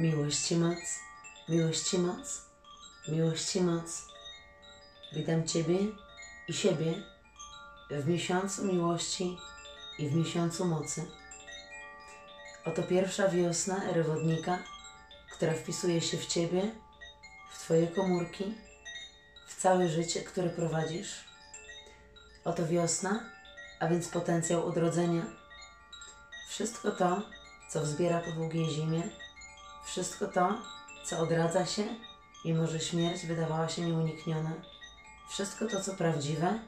Miłości moc, miłości moc, miłości moc. Witam Ciebie i siebie w miesiącu miłości i w miesiącu mocy. Oto pierwsza wiosna ery wodnika, która wpisuje się w Ciebie, w Twoje komórki, w całe życie, które prowadzisz. Oto wiosna, a więc potencjał odrodzenia. Wszystko to, co wzbiera po długiej zimie, wszystko to, co odradza się, mimo że śmierć wydawała się nieunikniona. Wszystko to, co prawdziwe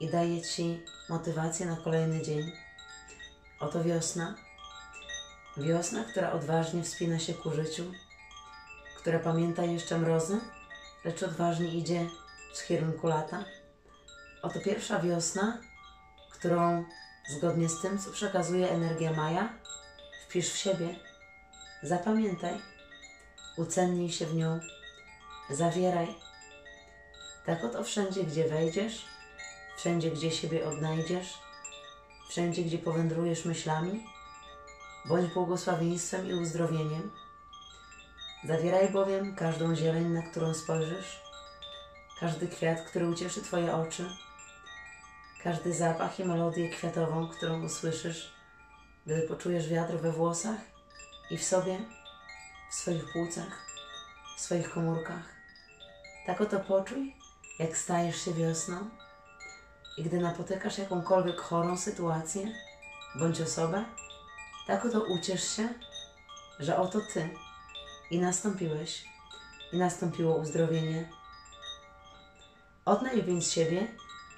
i daje Ci motywację na kolejny dzień. Oto wiosna. Wiosna, która odważnie wspina się ku życiu, która pamięta jeszcze mrozy, lecz odważnie idzie w kierunku lata. Oto pierwsza wiosna, którą zgodnie z tym, co przekazuje energia Maja, wpisz w siebie. Zapamiętaj, ucennij się w nią, zawieraj. Tak oto wszędzie, gdzie wejdziesz, wszędzie, gdzie siebie odnajdziesz, wszędzie, gdzie powędrujesz myślami, bądź błogosławieństwem i uzdrowieniem. Zawieraj bowiem każdą zieleń, na którą spojrzysz, każdy kwiat, który ucieszy Twoje oczy, każdy zapach i melodię kwiatową, którą usłyszysz, gdy poczujesz wiatr we włosach i w sobie, w swoich płucach, w swoich komórkach. Tak oto poczuj, jak stajesz się wiosną i gdy napotykasz jakąkolwiek chorą sytuację bądź osobę, tak oto uciesz się, że oto Ty i nastąpiłeś i nastąpiło uzdrowienie. Odnaj więc siebie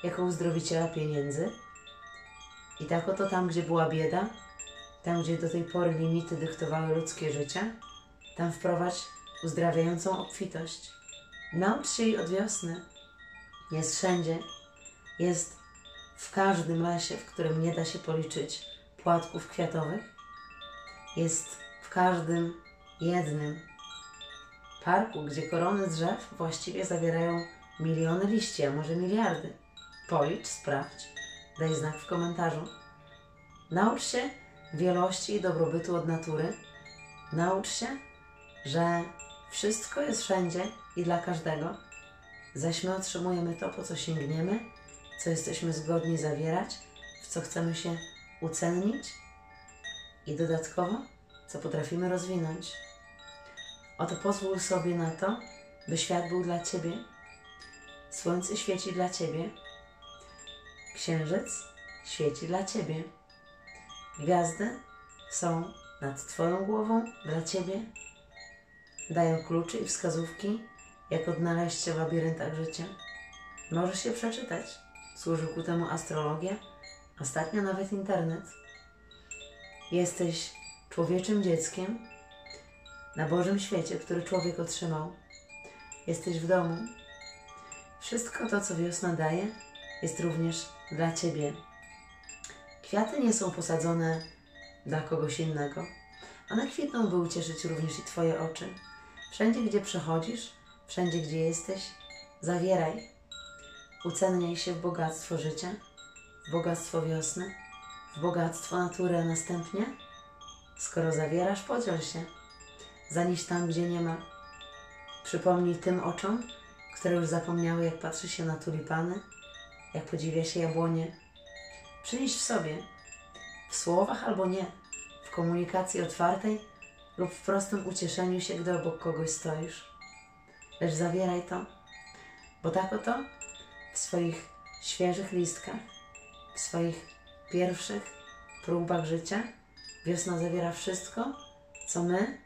jako uzdrowiciela pieniędzy i tak oto tam, gdzie była bieda, tam, gdzie do tej pory limity dyktowały ludzkie życie, tam wprowadź uzdrawiającą obfitość. Naucz się jej od wiosny. Jest wszędzie. Jest w każdym lesie, w którym nie da się policzyć płatków kwiatowych. Jest w każdym jednym parku, gdzie korony drzew właściwie zawierają miliony liści, a może miliardy. Policz, sprawdź, daj znak w komentarzu. Naucz się wielości i dobrobytu od natury. Naucz się, że wszystko jest wszędzie i dla każdego, zaś my otrzymujemy to, po co sięgniemy, co jesteśmy zgodni zawierać, w co chcemy się ucennić i dodatkowo, co potrafimy rozwinąć. Oto pozwól sobie na to, by świat był dla Ciebie. Słońce świeci dla Ciebie. Księżyc świeci dla Ciebie. Gwiazdy są nad Twoją głową dla Ciebie. Dają klucze i wskazówki, jak odnaleźć się w labiryntach życia. Możesz się przeczytać. Służy ku temu astrologia, ostatnio nawet internet. Jesteś człowieczym dzieckiem na Bożym świecie, który człowiek otrzymał. Jesteś w domu. Wszystko to, co wiosna daje, jest również dla Ciebie. Kwiaty nie są posadzone dla kogoś innego. One kwitną, by ucieszyć również i Twoje oczy. Wszędzie, gdzie przechodzisz, wszędzie, gdzie jesteś, zawieraj. Ucenniaj się w bogactwo życia, w bogactwo wiosny, w bogactwo natury, a następnie, skoro zawierasz, podziel się. Zanieś tam, gdzie nie ma. Przypomnij tym oczom, które już zapomniały, jak patrzy się na tulipany, jak podziwia się jabłonie. Przynieś w sobie, w słowach albo nie, w komunikacji otwartej lub w prostym ucieszeniu się, gdy obok kogoś stoisz. Lecz zawieraj to, bo tak oto w swoich świeżych listkach, w swoich pierwszych próbach życia wiosna zawiera wszystko, co my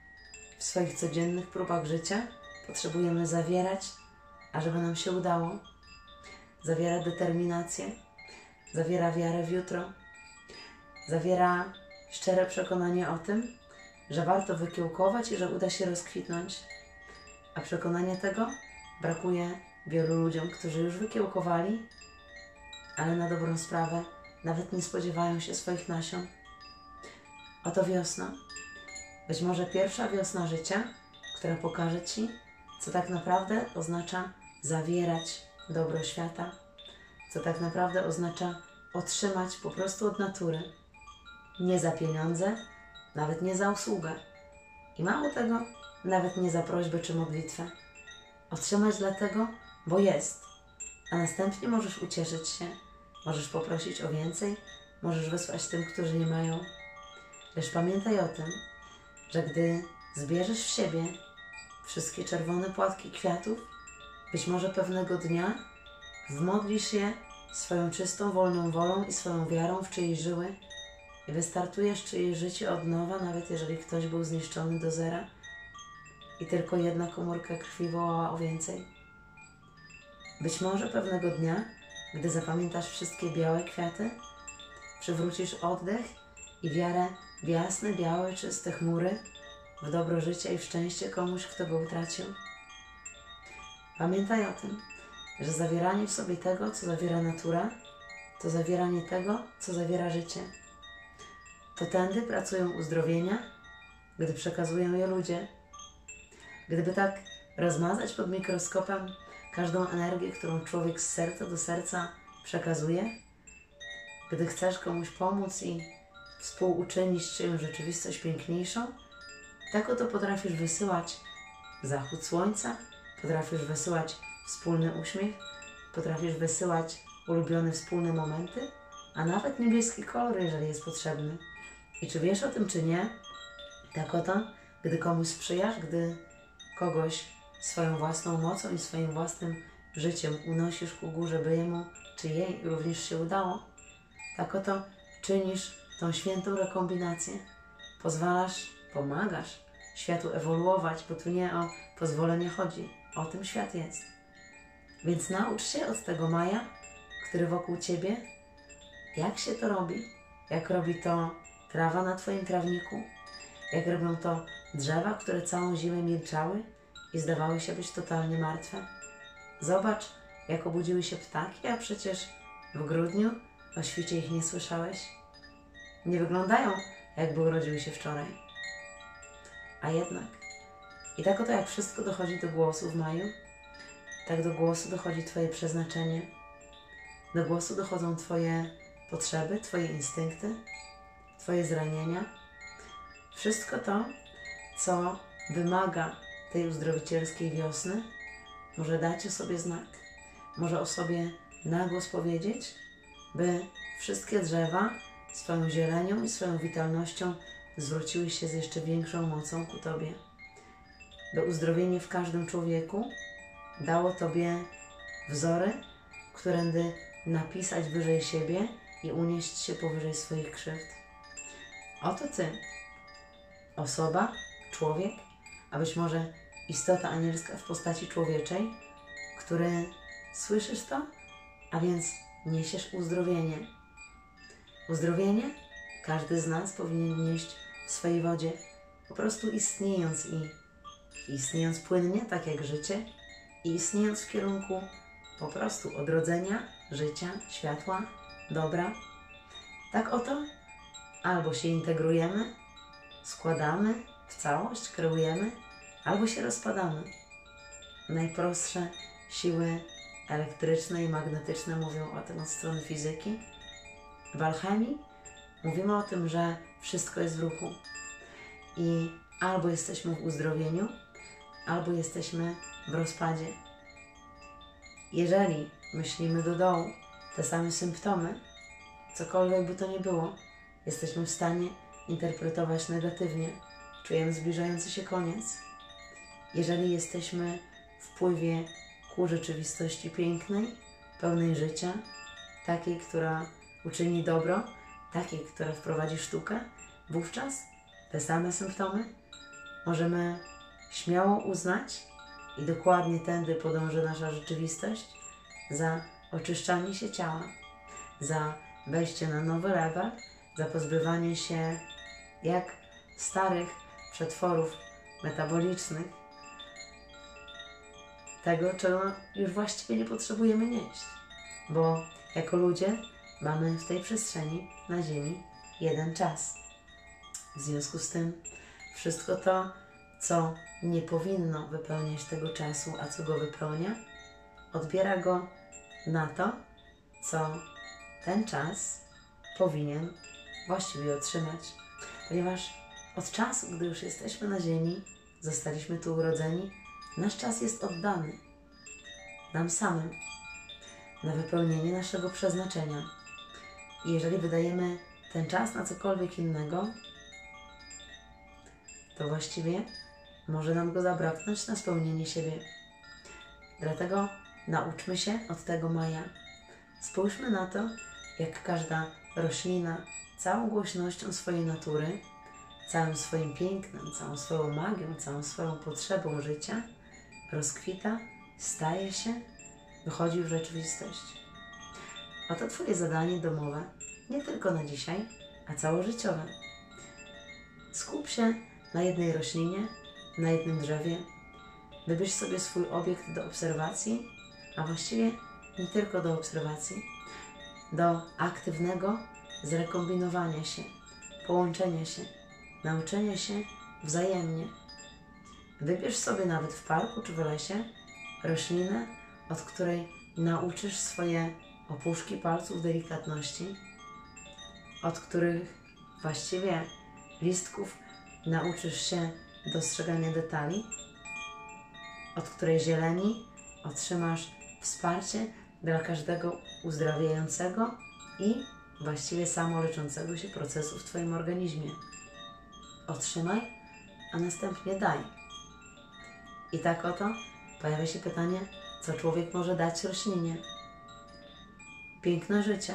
w swoich codziennych próbach życia potrzebujemy zawierać, ażeby nam się udało. Zawiera determinację, zawiera wiarę w jutro, zawiera szczere przekonanie o tym, że warto wykiełkować i że uda się rozkwitnąć. A przekonania tego brakuje wielu ludziom, którzy już wykiełkowali, ale na dobrą sprawę nawet nie spodziewają się swoich nasion. Oto wiosna. Być może pierwsza wiosna życia, która pokaże Ci, co tak naprawdę oznacza zawierać dobro świata, co tak naprawdę oznacza otrzymać po prostu od natury. Nie za pieniądze, nawet nie za usługę, I mało tego, nawet nie za prośbę czy modlitwę. Otrzymać dlatego, bo jest. A następnie możesz ucieszyć się, możesz poprosić o więcej, możesz wysłać tym, którzy nie mają. Lecz pamiętaj o tym, że gdy zbierzesz w siebie wszystkie czerwone płatki kwiatów, być może pewnego dnia wmodlisz je swoją czystą, wolną wolą i swoją wiarą w czyjeś żyły i wystartujesz czyjeś życie od nowa, nawet jeżeli ktoś był zniszczony do zera i tylko jedna komórka krwi wołała o więcej. Być może pewnego dnia, gdy zapamiętasz wszystkie białe kwiaty, przywrócisz oddech i wiarę w jasne, białe, czyste chmury, w dobro życia i w szczęście komuś, kto go utracił. Pamiętaj o tym, że zawieranie w sobie tego, co zawiera natura, to zawieranie tego, co zawiera życie. To tędy pracują uzdrowienia, gdy przekazują je ludzie. Gdyby tak rozmazać pod mikroskopem każdą energię, którą człowiek z serca do serca przekazuje, gdy chcesz komuś pomóc i współuczynić czyją rzeczywistość piękniejszą, tak oto potrafisz wysyłać zachód słońca, potrafisz wysyłać wspólny uśmiech, potrafisz wysyłać ulubione wspólne momenty, a nawet niebieski kolor, jeżeli jest potrzebny. I czy wiesz o tym, czy nie? Tak oto, gdy komuś sprzyjasz, gdy kogoś swoją własną mocą i swoim własnym życiem unosisz ku górze, by jemu czy jej również się udało, tak oto czynisz tą świętą rekombinację. Pozwalasz, pomagasz światu ewoluować, bo tu nie o pozwolenie chodzi. O tym świat jest. Więc naucz się od tego Maja, który wokół Ciebie, jak się to robi, jak robi to trawa na Twoim trawniku, jak robią to drzewa, które całą zimę milczały i zdawały się być totalnie martwe. Zobacz, jak obudziły się ptaki, a przecież w grudniu o świcie ich nie słyszałeś. Nie wyglądają, jakby urodziły się wczoraj. A jednak, i tak oto jak wszystko dochodzi do głosu w maju, tak do głosu dochodzi Twoje przeznaczenie. Do głosu dochodzą Twoje potrzeby, Twoje instynkty, Twoje zranienia. Wszystko to, co wymaga tej uzdrowicielskiej wiosny, może dać o sobie znak, może o sobie nagłos powiedzieć, by wszystkie drzewa swoją zielenią i swoją witalnością zwróciły się z jeszcze większą mocą ku Tobie. By uzdrowienie w każdym człowieku dało Tobie wzory, którędy napisać wyżej siebie i unieść się powyżej swoich krzywd. Oto Ty, osoba, człowiek, a być może istota anielska w postaci człowieczej, który słyszysz to, a więc niesiesz uzdrowienie. Uzdrowienie każdy z nas powinien nieść w swojej wodzie, po prostu istniejąc i istniejąc płynnie, tak jak życie, istniejąc w kierunku po prostu odrodzenia, życia, światła, dobra. Tak oto albo się integrujemy, składamy w całość, kreujemy, albo się rozpadamy. Najprostsze siły elektryczne i magnetyczne mówią o tym od strony fizyki. W alchemii mówimy o tym, że wszystko jest w ruchu i albo jesteśmy w uzdrowieniu, albo jesteśmy w rozpadzie. Jeżeli myślimy do dołu te same symptomy, cokolwiek by to nie było, jesteśmy w stanie interpretować negatywnie, czujemy zbliżający się koniec. Jeżeli jesteśmy w wpływie ku rzeczywistości pięknej, pełnej życia, takiej, która uczyni dobro, takiej, która wprowadzi sztukę, wówczas te same symptomy możemy śmiało uznać i dokładnie tędy podąży nasza rzeczywistość za oczyszczanie się ciała, za wejście na nowy level, za pozbywanie się jak starych przetworów metabolicznych, tego, czego już właściwie nie potrzebujemy nieść, bo jako ludzie mamy w tej przestrzeni na Ziemi jeden czas. W związku z tym wszystko to, co nie powinno wypełniać tego czasu, a co go wypełnia, odbiera go na to, co ten czas powinien właściwie otrzymać, ponieważ Od czasu, gdy już jesteśmy na ziemi, zostaliśmy tu urodzeni, nasz czas jest oddany nam samym na wypełnienie naszego przeznaczenia. I jeżeli wydajemy ten czas na cokolwiek innego, to właściwie może nam go zabraknąć na spełnienie siebie. Dlatego nauczmy się od tego maja. Spójrzmy na to, jak każda roślina całą głośnością swojej natury, całym swoim pięknem, całą swoją magią, całą swoją potrzebą życia rozkwita, staje się, wychodzi w rzeczywistość. Oto Twoje zadanie domowe, nie tylko na dzisiaj, a całożyciowe. Skup się na jednej roślinie, na jednym drzewie. Wybierz sobie swój obiekt do obserwacji, a właściwie nie tylko do obserwacji, do aktywnego zrekombinowania się, połączenia się, nauczenia się wzajemnie. Wybierz sobie nawet w parku czy w lesie roślinę, od której nauczysz swoje opuszki palców delikatności, od których właściwie listków nauczysz się dostrzegania detali, od której zieleni otrzymasz wsparcie dla każdego uzdrawiającego i właściwie samoleczącego się procesu w Twoim organizmie. Otrzymaj, a następnie daj. I tak oto pojawia się pytanie, co człowiek może dać roślinie. Piękne życie,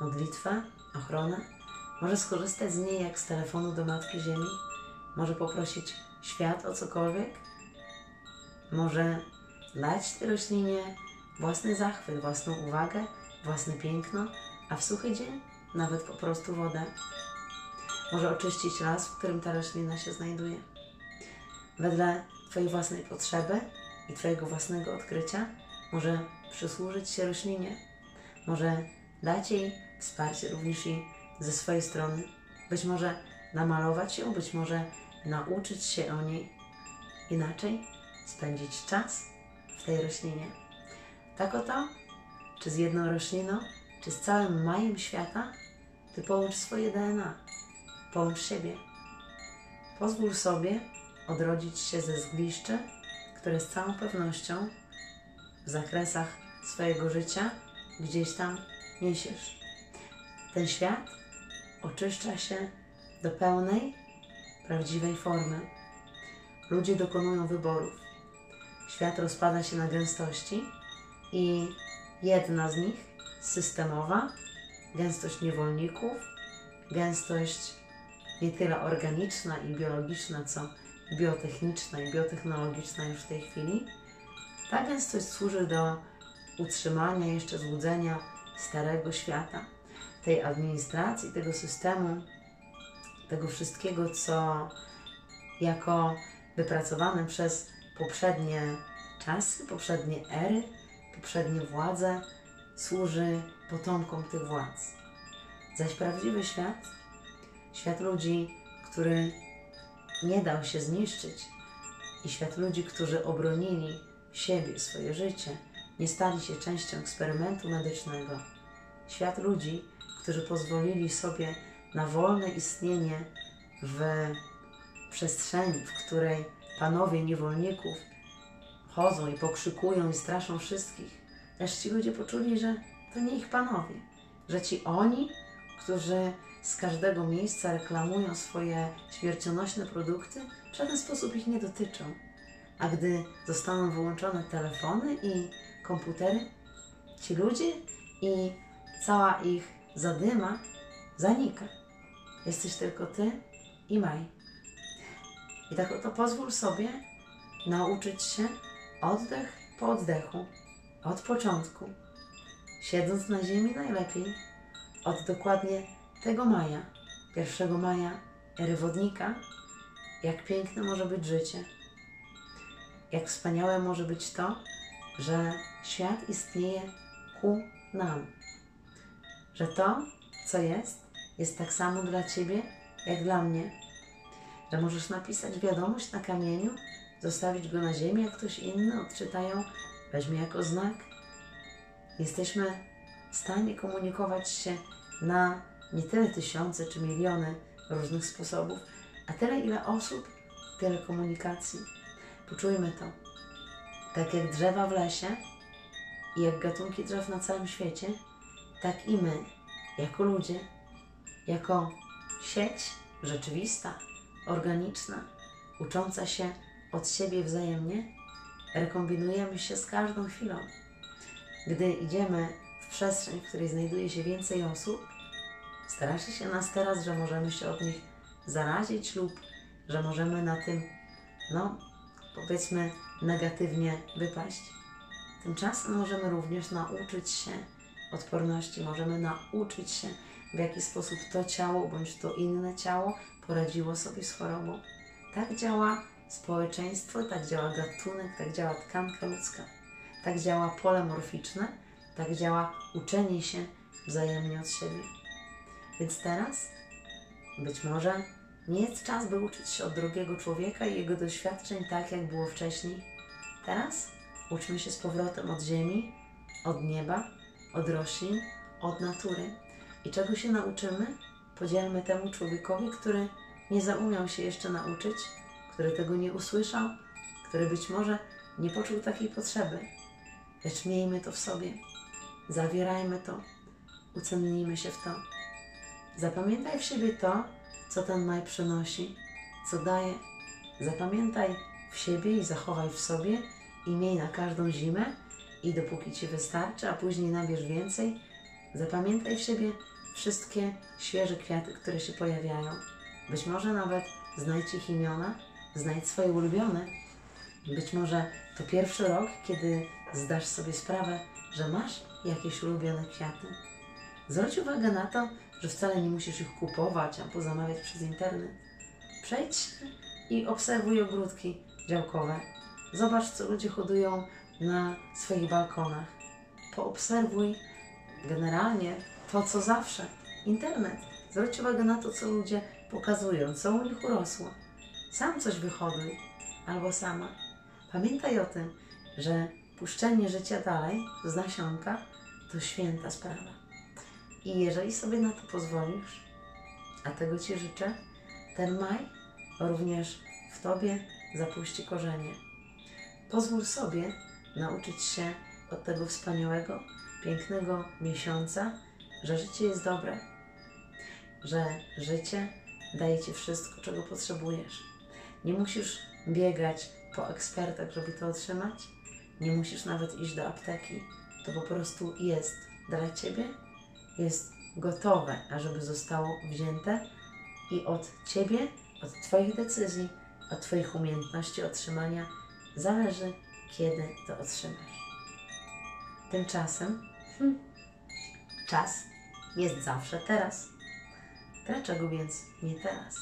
modlitwę, ochronę, może skorzystać z niej jak z telefonu do Matki Ziemi, może poprosić świat o cokolwiek, może dać tej roślinie własny zachwyt, własną uwagę, własne piękno, a w suchy dzień nawet po prostu wodę. Może oczyścić las, w którym ta roślina się znajduje. Wedle Twojej własnej potrzeby i Twojego własnego odkrycia może przysłużyć się roślinie, może dać jej wsparcie również i ze swojej strony. Być może namalować ją, być może nauczyć się o niej. Inaczej spędzić czas w tej roślinie. Tak oto, czy z jedną rośliną, czy z całym majem świata, Ty połącz swoje DNA, połącz siebie. Pozwól sobie odrodzić się ze zgliszczy, które z całą pewnością w zakresach swojego życia gdzieś tam niesiesz. Ten świat oczyszcza się do pełnej, prawdziwej formy. Ludzie dokonują wyborów. Świat rozpada się na gęstości i jedna z nich, systemowa, gęstość niewolników, gęstość nie tyle organiczna i biologiczna, co biotechniczna i biotechnologiczna już w tej chwili. Ta gęstość służy do utrzymania jeszcze złudzenia starego świata, tej administracji, tego systemu, tego wszystkiego, co jako wypracowane przez poprzednie czasy, poprzednie ery, poprzednie władze służy potomkom tych władz. Zaś prawdziwy świat, świat ludzi, który nie dał się zniszczyć i świat ludzi, którzy obronili siebie, swoje życie, nie stali się częścią eksperymentu medycznego. Świat ludzi, którzy pozwolili sobie na wolne istnienie w przestrzeni, w której panowie niewolników chodzą i pokrzykują i straszą wszystkich. Lecz ci ludzie poczuli, że to nie ich panowie, że ci oni, którzy z każdego miejsca reklamują swoje śmiercionośne produkty, w żaden sposób ich nie dotyczą. A gdy zostaną wyłączone telefony i komputery, ci ludzie i cała ich zadyma zanika. Jesteś tylko ty i Maj. I tak oto pozwól sobie nauczyć się oddech po oddechu, od początku, siedząc na ziemi najlepiej, od dokładnie tego maja, 1 maja, ery wodnika, jak piękne może być życie, jak wspaniałe może być to, że świat istnieje ku nam, że to, co jest, jest tak samo dla Ciebie, jak dla mnie, że możesz napisać wiadomość na kamieniu, zostawić go na ziemi, jak ktoś inny odczytają, weźmie jako znak. Jesteśmy w stanie komunikować się na nie tyle tysiące czy miliony różnych sposobów, A tyle, ile osób, tyle komunikacji. Poczujmy to. Tak jak drzewa w lesie i jak gatunki drzew na całym świecie, tak i my, jako ludzie, jako sieć rzeczywista, organiczna, ucząca się od siebie wzajemnie, rekombinujemy się z każdą chwilą. Gdy idziemy w przestrzeń, w której znajduje się więcej osób, straszy się nas teraz, że możemy się od nich zarazić lub że możemy na tym, no powiedzmy, negatywnie wypaść. Tymczasem możemy również nauczyć się odporności, możemy nauczyć się, w jaki sposób to ciało bądź to inne ciało poradziło sobie z chorobą. Tak działa społeczeństwo, tak działa gatunek, tak działa tkanka ludzka, tak działa pole morficzne, tak działa uczenie się wzajemnie od siebie. Więc teraz być może nie jest czas, by uczyć się od drugiego człowieka i jego doświadczeń tak, jak było wcześniej. Teraz uczmy się z powrotem od ziemi, od nieba, od roślin, od natury. I czego się nauczymy, podzielmy temu człowiekowi, który nie zaumiał się jeszcze nauczyć, który tego nie usłyszał, który być może nie poczuł takiej potrzeby. Lecz miejmy to w sobie, zawierajmy to, ucennijmy się w to. Zapamiętaj w siebie to, co ten maj przynosi, co daje. Zapamiętaj w siebie i zachowaj w sobie i miej na każdą zimę i dopóki Ci wystarczy, a później nabierz więcej, zapamiętaj w siebie wszystkie świeże kwiaty, które się pojawiają. Być może nawet znajdź ich imiona, znajdź swoje ulubione. Być może to pierwszy rok, kiedy zdasz sobie sprawę, że masz jakieś ulubione kwiaty. Zwróć uwagę na to, że wcale nie musisz ich kupować albo zamawiać przez internet. Przejdź i obserwuj ogródki działkowe. Zobacz, co ludzie hodują na swoich balkonach. Poobserwuj generalnie to, co zawsze. Internet. Zwróć uwagę na to, co ludzie pokazują, co u nich urosło. Sam coś wyhoduj, albo sama. Pamiętaj o tym, że puszczenie życia dalej z nasionka to święta sprawa. I jeżeli sobie na to pozwolisz, a tego Ci życzę, ten maj również w Tobie zapuści korzenie. Pozwól sobie nauczyć się od tego wspaniałego, pięknego miesiąca, że życie jest dobre, że życie daje Ci wszystko, czego potrzebujesz. Nie musisz biegać po ekspertach, żeby to otrzymać. Nie musisz nawet iść do apteki. To po prostu jest dla Ciebie, jest gotowe, ażeby zostało wzięte i od Ciebie, od Twoich decyzji, od Twoich umiejętności otrzymania zależy, kiedy to otrzymasz. Tymczasem hmm, czas jest zawsze teraz. Dlaczego więc nie teraz?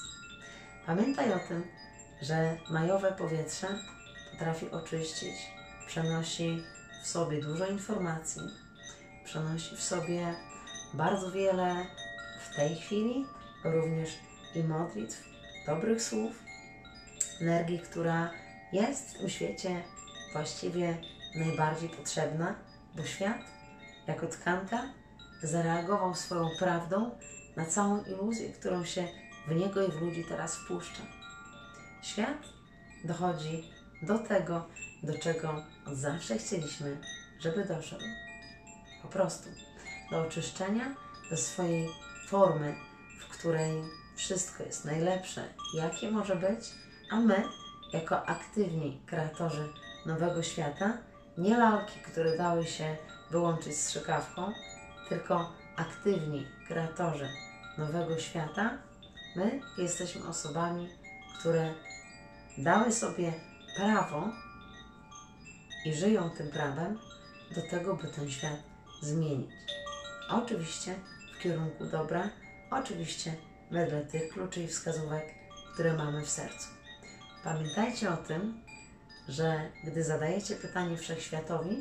Pamiętaj o tym, że majowe powietrze potrafi oczyścić, przenosi w sobie dużo informacji, przenosi w sobie bardzo wiele w tej chwili, również i modlitw, dobrych słów, energii, która jest w świecie właściwie najbardziej potrzebna, bo świat, jako tkanka, zareagował swoją prawdą na całą iluzję, którą się w niego i w ludzi teraz wpuszcza. Świat dochodzi do tego, do czego od zawsze chcieliśmy, żeby doszedł. Po prostu do oczyszczenia, do swojej formy, w której wszystko jest najlepsze, jakie może być, a my, jako aktywni kreatorzy nowego świata, nie lalki, które dały się wyłączyć strzykawką, tylko aktywni kreatorzy nowego świata, my jesteśmy osobami, które dały sobie prawo i żyją tym prawem do tego, by ten świat zmienić. Oczywiście w kierunku dobra, oczywiście wedle tych kluczy i wskazówek, które mamy w sercu. Pamiętajcie o tym, że gdy zadajecie pytanie wszechświatowi,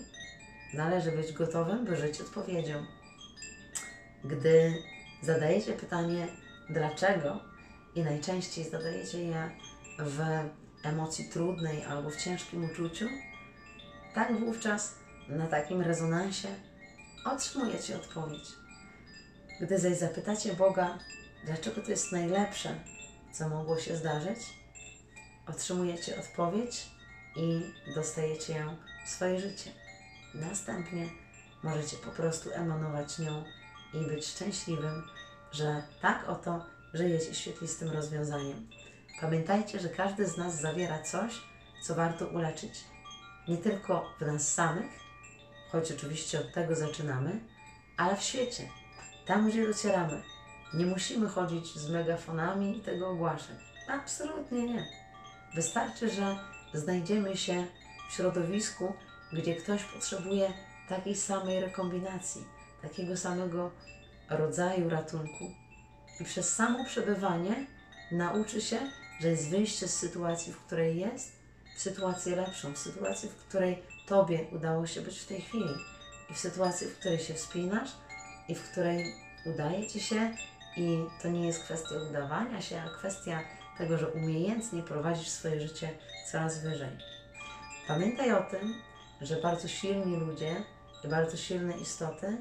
należy być gotowym, by żyć odpowiedzią. Gdy zadajecie pytanie dlaczego i najczęściej zadajecie je w emocji trudnej albo w ciężkim uczuciu, tak wówczas na takim rezonansie otrzymujecie odpowiedź. Gdy zaś zapytacie Boga, dlaczego to jest najlepsze, co mogło się zdarzyć, otrzymujecie odpowiedź i dostajecie ją w swoje życie. Następnie możecie po prostu emanować nią i być szczęśliwym, że tak oto żyjecie świetlistym rozwiązaniem. Pamiętajcie, że każdy z nas zawiera coś, co warto uleczyć. Nie tylko w nas samych, choć oczywiście od tego zaczynamy, ale w świecie, tam gdzie docieramy. Nie musimy chodzić z megafonami i tego ogłaszać. Absolutnie nie. Wystarczy, że znajdziemy się w środowisku, gdzie ktoś potrzebuje takiej samej rekombinacji, takiego samego rodzaju ratunku. I przez samo przebywanie nauczy się, że jest wyjście z sytuacji, w której jest, w sytuację lepszą, w sytuacji, w której Tobie udało się być w tej chwili, i w sytuacji, w której się wspinasz, i w której udaje Ci się, i to nie jest kwestia udawania się, a kwestia tego, że umiejętnie prowadzisz swoje życie coraz wyżej. Pamiętaj o tym, że bardzo silni ludzie i bardzo silne istoty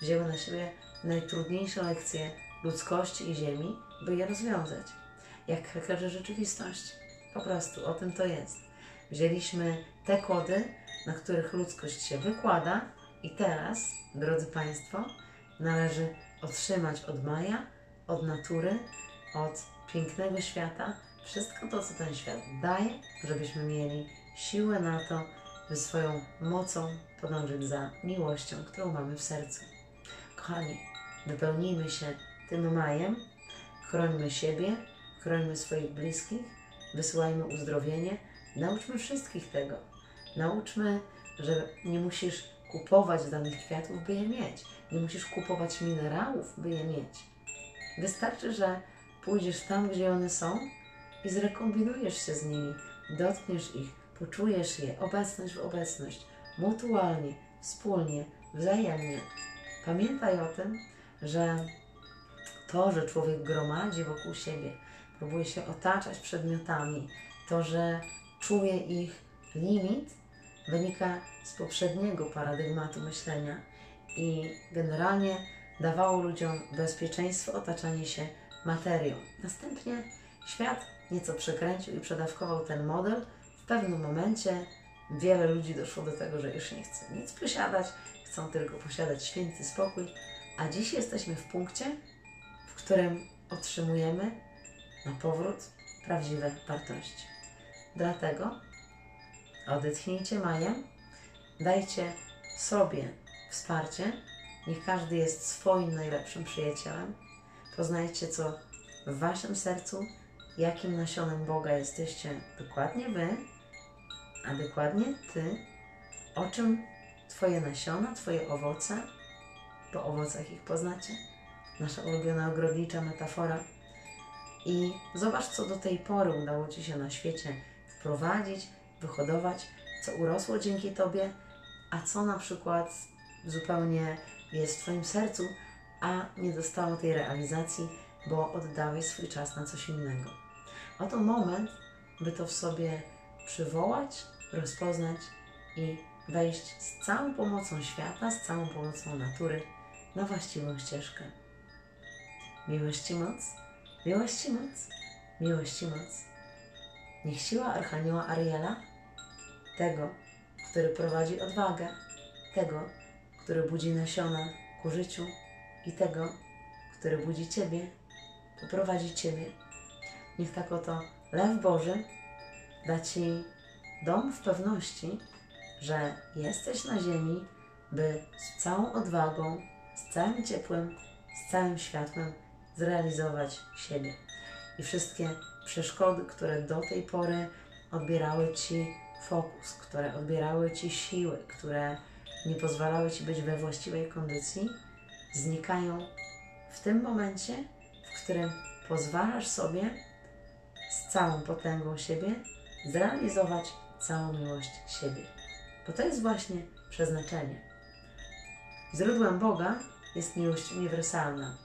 wzięły na siebie najtrudniejsze lekcje ludzkości i Ziemi, by je rozwiązać. Jak hakerzy rzeczywistości. Po prostu o tym to jest. Wzięliśmy te kody, na których ludzkość się wykłada, i teraz, drodzy Państwo, należy otrzymać od Maja, od natury, od pięknego świata wszystko to, co ten świat daje, żebyśmy mieli siłę na to, by swoją mocą podążyć za miłością, którą mamy w sercu. Kochani, wypełnijmy się tym majem, chrońmy siebie, chrońmy swoich bliskich, wysyłajmy uzdrowienie, nauczmy wszystkich tego. Nauczmy, że nie musisz kupować danych kwiatów, by je mieć. Nie musisz kupować minerałów, by je mieć. Wystarczy, że pójdziesz tam, gdzie one są i zrekombinujesz się z nimi, dotkniesz ich, poczujesz je, obecność w obecność, mutualnie, wspólnie, wzajemnie. Pamiętaj o tym, że to, że człowiek gromadzi wokół siebie, próbuje się otaczać przedmiotami, to, że czuje ich limit, wynika z poprzedniego paradygmatu myślenia i generalnie dawało ludziom bezpieczeństwo otaczanie się materią. Następnie świat nieco przekręcił i przedawkował ten model. Pewnym momencie wiele ludzi doszło do tego, że już nie chce nic posiadać, chcą tylko posiadać święty spokój, a dziś jesteśmy w punkcie, w którym otrzymujemy na powrót prawdziwe wartości. Dlatego odetchnijcie majem, dajcie sobie wsparcie, niech każdy jest swoim najlepszym przyjacielem. Poznajcie, co w Waszym sercu, jakim nasionem Boga jesteście dokładnie Wy, a dokładnie Ty, o czym Twoje nasiona, Twoje owoce, po owocach ich poznacie. Nasza ulubiona ogrodnicza metafora. I zobacz, co do tej pory udało Ci się na świecie wprowadzić, wyhodować, co urosło dzięki Tobie, a co na przykład zupełnie jest w Twoim sercu, a nie dostało tej realizacji, bo oddałeś swój czas na coś innego. Oto moment, by to w sobie przywołać, rozpoznać i wejść z całą pomocą świata, z całą pomocą natury na właściwą ścieżkę. Miłości moc, miłości moc, miłości moc. Niech siła Archanioła Ariela, tego, który prowadzi odwagę, tego, który budzi nasiona ku życiu i tego, który budzi Ciebie, poprowadzi Ciebie. Niech tak oto Lew Boży da Ci dom w pewności, że jesteś na ziemi, by z całą odwagą, z całym ciepłem, z całym światłem zrealizować siebie. I wszystkie przeszkody, które do tej pory odbierały Ci fokus, które odbierały Ci siły, które nie pozwalały Ci być we właściwej kondycji, znikają w tym momencie, w którym pozwalasz sobie z całą potęgą siebie zrealizować całą miłość siebie. Bo to jest właśnie przeznaczenie. Źródłem Boga jest miłość uniwersalna.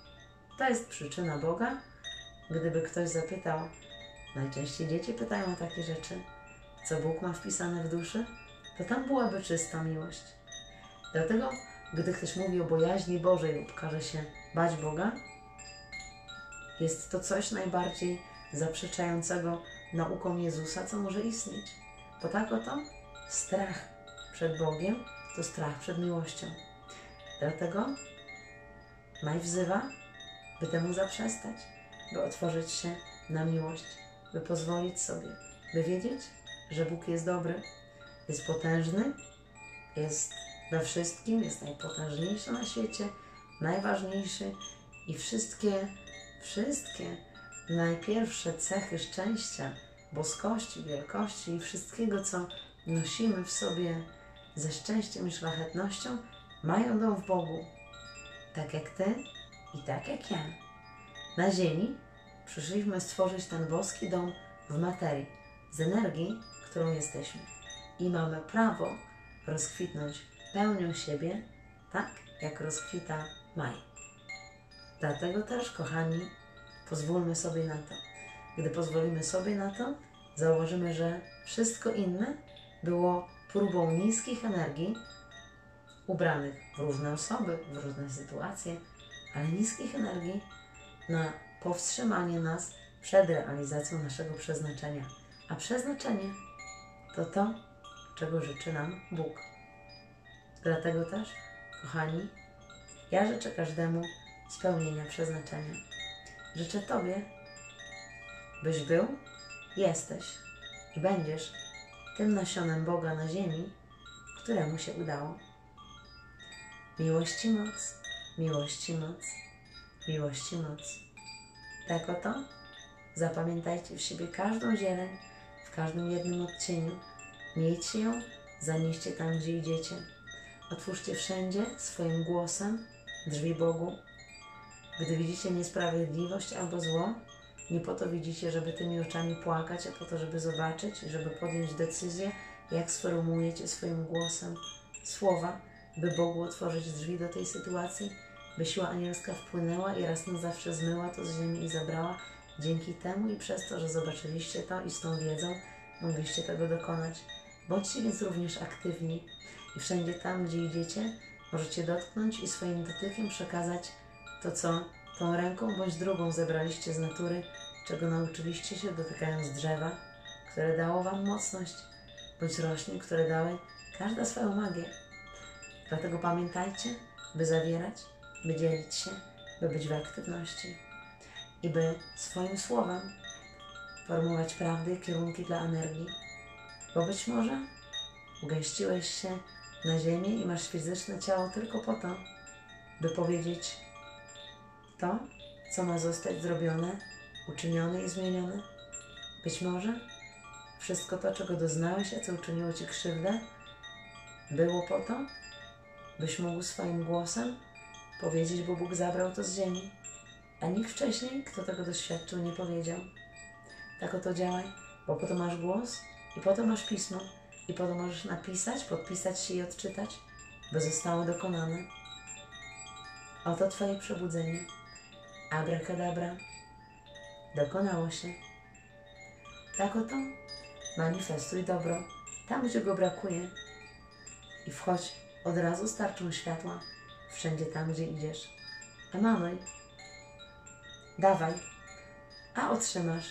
To jest przyczyna Boga. Gdyby ktoś zapytał, najczęściej dzieci pytają o takie rzeczy, co Bóg ma wpisane w duszy, to tam byłaby czysta miłość. Dlatego, gdy ktoś mówi o bojaźni Bożej lub każe się bać Boga, jest to coś najbardziej zaprzeczającego naukom Jezusa, co może istnieć. Bo tak oto strach przed Bogiem to strach przed miłością. Dlatego Maj wzywa, by temu zaprzestać, by otworzyć się na miłość, by pozwolić sobie, by wiedzieć, że Bóg jest dobry, jest potężny, jest we wszystkim, jest najpotężniejszy na świecie, najważniejszy i wszystkie, wszystkie najpierwsze cechy szczęścia, boskości, wielkości i wszystkiego, co nosimy w sobie ze szczęściem i szlachetnością, mają dom w Bogu. Tak jak Ty i tak jak ja. Na ziemi przyszliśmy stworzyć ten boski dom w materii, z energii, którą jesteśmy. I mamy prawo rozkwitnąć pełnią siebie, tak jak rozkwita maj. Dlatego też, kochani, pozwólmy sobie na to. Gdy pozwolimy sobie na to, zauważymy, że wszystko inne było próbą niskich energii, ubranych w różne osoby, w różne sytuacje, ale niskich energii na powstrzymanie nas przed realizacją naszego przeznaczenia. A przeznaczenie to to, czego życzy nam Bóg. Dlatego też, kochani, ja życzę każdemu spełnienia przeznaczenia. Życzę Tobie, byś był, jesteś i będziesz tym nasionem Boga na ziemi, któremu się udało. Miłości moc, miłości moc, miłości moc. Tak oto zapamiętajcie w siebie każdą zieleń, w każdym jednym odcieniu. Miejcie ją, zanieście tam, gdzie idziecie. Otwórzcie wszędzie swoim głosem drzwi Bogu. Gdy widzicie niesprawiedliwość albo zło, nie po to widzicie, żeby tymi oczami płakać, a po to, żeby zobaczyć, żeby podjąć decyzję, jak sformułujecie swoim głosem słowa, by Bogu otworzyć drzwi do tej sytuacji, by siła anielska wpłynęła i raz na zawsze zmyła to z ziemi i zabrała. Dzięki temu i przez to, że zobaczyliście to i z tą wiedzą mogliście tego dokonać. Bądźcie więc również aktywni i wszędzie tam, gdzie idziecie, możecie dotknąć i swoim dotykiem przekazać to, co tą ręką bądź drugą zebraliście z natury, czego nauczyliście się dotykając drzewa, które dało Wam mocność, bądź roślin, które dały każda swoją magię. Dlatego pamiętajcie, by zawierać, by dzielić się, by być w aktywności i by swoim słowem formułować prawdy, kierunki dla energii, bo być może ugęściłeś się na ziemię i masz fizyczne ciało tylko po to, by powiedzieć to, co ma zostać zrobione, uczynione i zmienione. Być może wszystko to, czego doznałeś, a co uczyniło Ci krzywdę, było po to, byś mógł swoim głosem powiedzieć, bo Bóg zabrał to z ziemi, a nikt wcześniej, kto tego doświadczył, nie powiedział. Tak oto działaj, bo po to masz głos i po to masz pismo i po to możesz napisać, podpisać się i odczytać, by zostało dokonane. Oto Twoje przebudzenie. Abracadabra. Dokonało się. Tak oto manifestuj dobro tam, gdzie go brakuje i wchodź od razu z tarczą światła wszędzie tam, gdzie idziesz. Emanuj. Dawaj, a otrzymasz.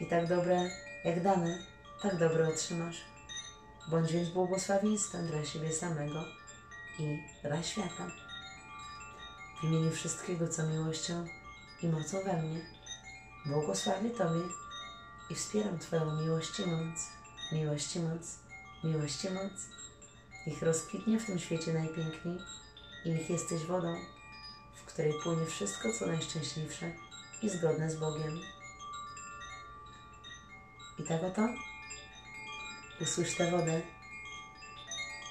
I tak dobre jak dane, tak dobre otrzymasz. Bądź więc błogosławieństwem dla siebie samego i dla świata. W imieniu wszystkiego, co miłością i mocą we mnie, błogosławię Tobie i wspieram Twoją miłość i moc, miłość i moc, miłość i moc. Niech rozkwitnie w tym świecie najpiękniej i niech jesteś wodą, w której płynie wszystko, co najszczęśliwsze i zgodne z Bogiem. I tak oto usłysz tę wodę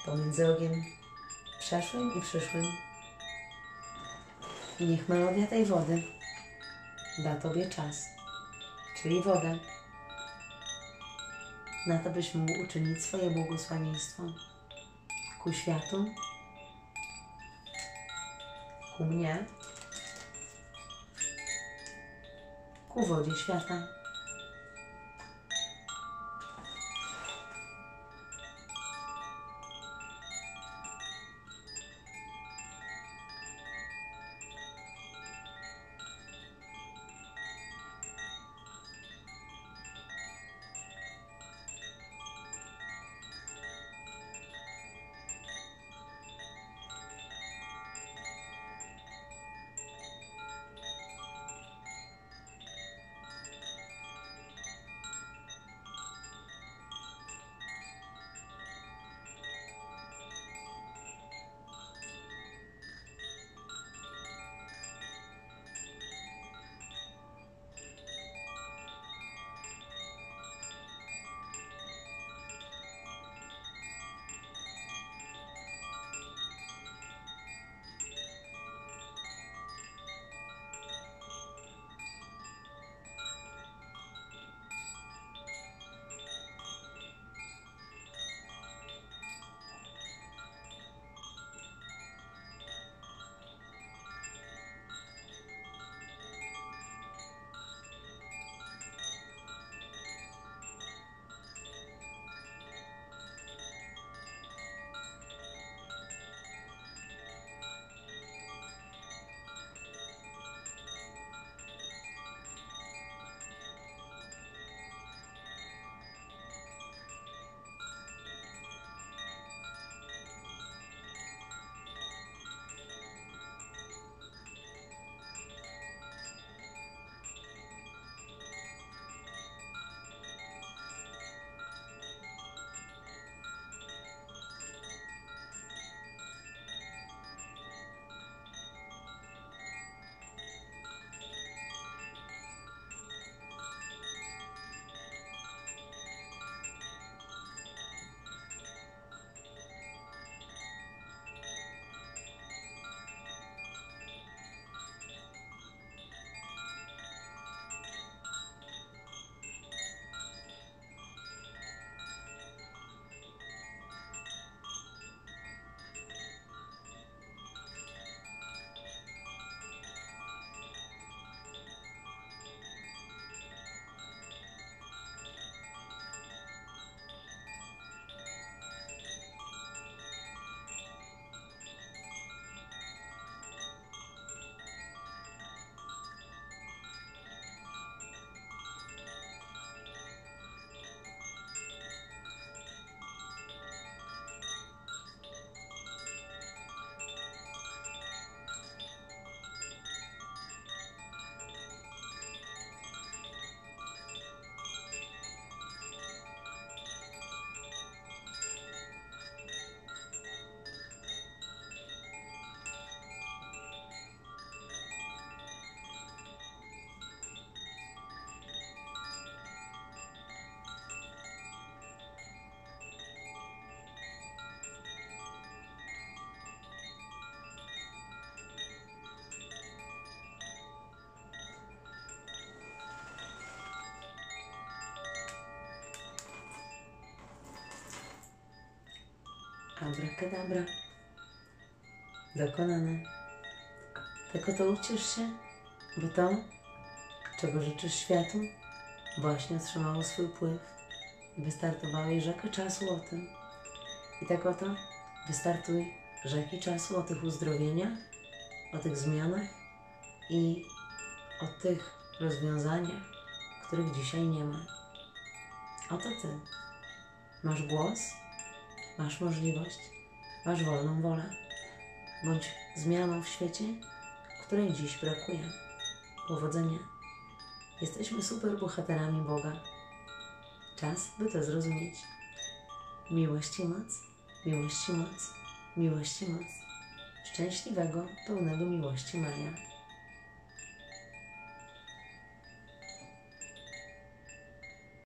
pomiędzy ogiem przeszłym i przyszłym. I niech melodia tej wody da Tobie czas, czyli wodę, na to, byś mógł uczynić swoje błogosławieństwo ku światu, ku mnie, ku wodzie świata. Abracadabra. Dokonane. Tylko to uciesz się, bo to, czego życzysz światu, właśnie otrzymało swój wpływ i wystartowała jej rzeka czasu o tym. I tak oto wystartuj rzeki czasu o tych uzdrowieniach, o tych zmianach i o tych rozwiązaniach, których dzisiaj nie ma. Oto Ty. Masz głos, masz możliwość, masz wolną wolę. Bądź zmianą w świecie, której dziś brakuje. Powodzenia. Jesteśmy super bohaterami Boga. Czas, by to zrozumieć. Miłość i moc, miłość i moc, miłość i moc. Szczęśliwego, pełnego miłości Maja.